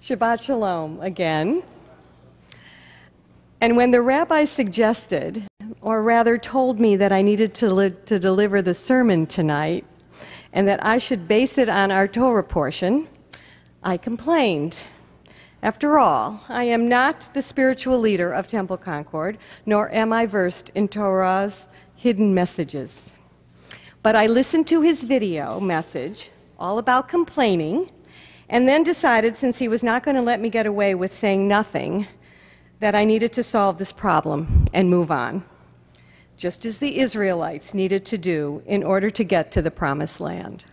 Shabbat Shalom again. And when the rabbi suggested, or rather told me that I needed to, to deliver the sermon tonight, and that I should base it on our Torah portion, I complained. After all, I am not the spiritual leader of Temple Concord, nor am I versed in Torah's hidden messages. But I listened to his video message, all about complaining, and then decided since he was not going to let me get away with saying nothing, that I needed to solve this problem and move on, just as the Israelites needed to do in order to get to the promised land.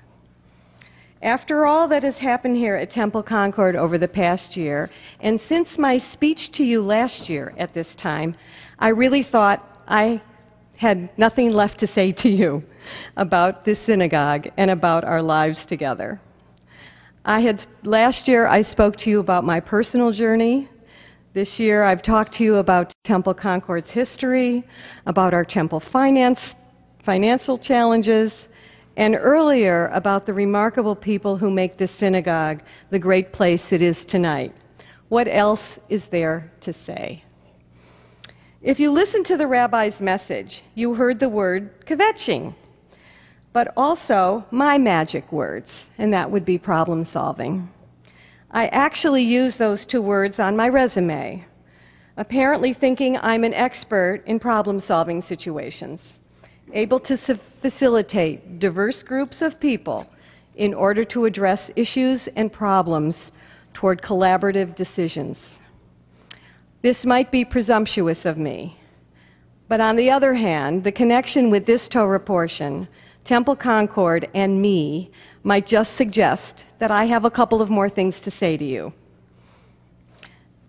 After all that has happened here at Temple Concord over the past year, and since my speech to you last year at this time, I really thought I had nothing left to say to you about this synagogue and about our lives together. I had last year I spoke to you about my personal journey. This year I've talked to you about Temple Concord's history, about our temple finance, financial challenges, and earlier about the remarkable people who make this synagogue the great place it is tonight. What else is there to say? If you listened to the rabbi's message, you heard the word kvetching, but also my magic words, and that would be problem solving. I actually use those two words on my resume, apparently thinking I'm an expert in problem solving situations able to facilitate diverse groups of people in order to address issues and problems toward collaborative decisions. This might be presumptuous of me, but on the other hand, the connection with this Torah portion, Temple Concord, and me might just suggest that I have a couple of more things to say to you.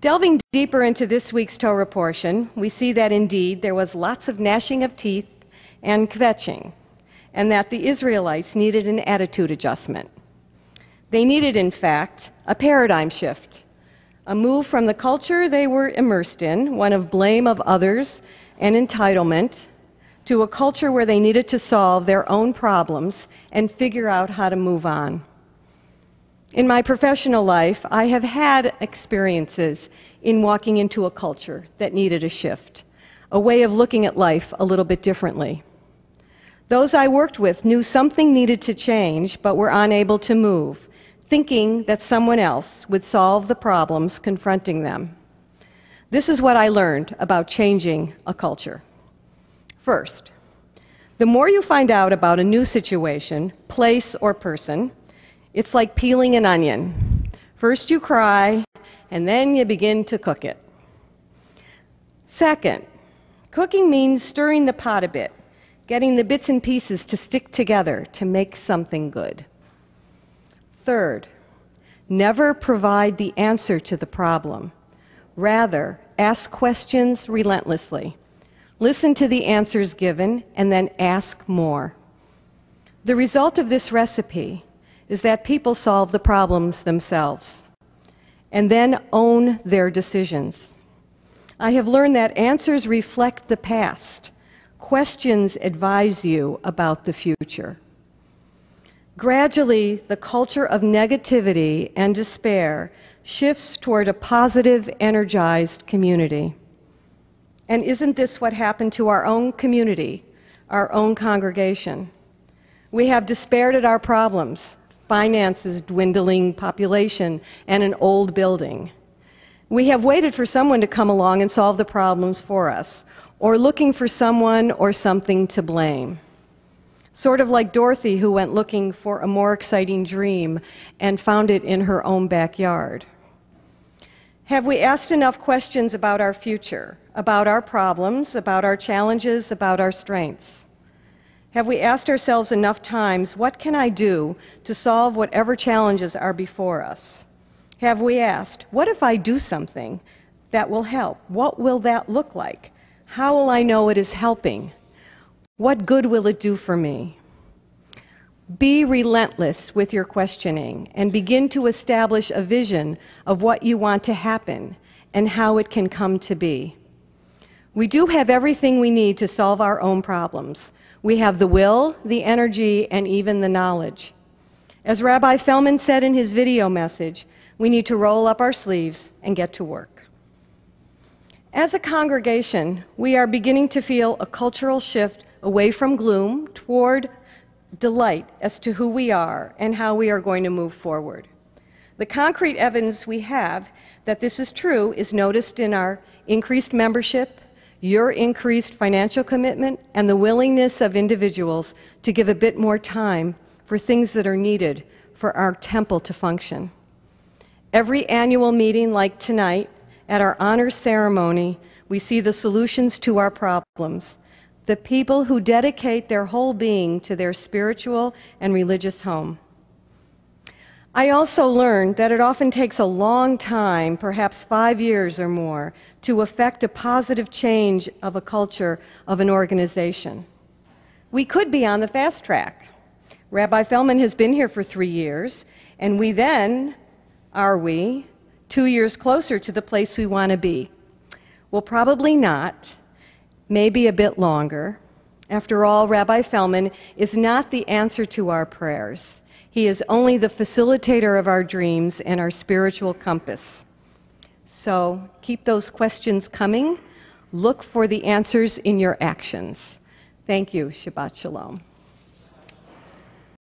Delving deeper into this week's Torah portion, we see that indeed there was lots of gnashing of teeth and kvetching, and that the Israelites needed an attitude adjustment. They needed, in fact, a paradigm shift, a move from the culture they were immersed in, one of blame of others and entitlement, to a culture where they needed to solve their own problems and figure out how to move on. In my professional life, I have had experiences in walking into a culture that needed a shift, a way of looking at life a little bit differently. Those I worked with knew something needed to change, but were unable to move, thinking that someone else would solve the problems confronting them. This is what I learned about changing a culture. First, the more you find out about a new situation, place, or person, it's like peeling an onion. First you cry, and then you begin to cook it. Second, cooking means stirring the pot a bit, getting the bits and pieces to stick together to make something good. Third, never provide the answer to the problem. Rather, ask questions relentlessly. Listen to the answers given and then ask more. The result of this recipe is that people solve the problems themselves and then own their decisions. I have learned that answers reflect the past Questions advise you about the future. Gradually, the culture of negativity and despair shifts toward a positive, energized community. And isn't this what happened to our own community, our own congregation? We have despaired at our problems finances, dwindling population, and an old building. We have waited for someone to come along and solve the problems for us, or looking for someone or something to blame. Sort of like Dorothy, who went looking for a more exciting dream and found it in her own backyard. Have we asked enough questions about our future, about our problems, about our challenges, about our strengths? Have we asked ourselves enough times, what can I do to solve whatever challenges are before us? Have we asked, what if I do something that will help? What will that look like? How will I know it is helping? What good will it do for me? Be relentless with your questioning and begin to establish a vision of what you want to happen and how it can come to be. We do have everything we need to solve our own problems. We have the will, the energy, and even the knowledge. As Rabbi Fellman said in his video message, We need to roll up our sleeves and get to work. As a congregation, we are beginning to feel a cultural shift away from gloom toward delight as to who we are and how we are going to move forward. The concrete evidence we have that this is true is noticed in our increased membership, your increased financial commitment, and the willingness of individuals to give a bit more time for things that are needed for our temple to function. Every annual meeting like tonight, at our honor ceremony, we see the solutions to our problems, the people who dedicate their whole being to their spiritual and religious home. I also learned that it often takes a long time, perhaps five years or more, to effect a positive change of a culture of an organization. We could be on the fast track. Rabbi Fellman has been here for three years, and we then, are we, two years closer to the place we want to be? Well, probably not, maybe a bit longer. After all, Rabbi Fellman is not the answer to our prayers. He is only the facilitator of our dreams and our spiritual compass. So keep those questions coming. Look for the answers in your actions. Thank you. Shabbat Shalom.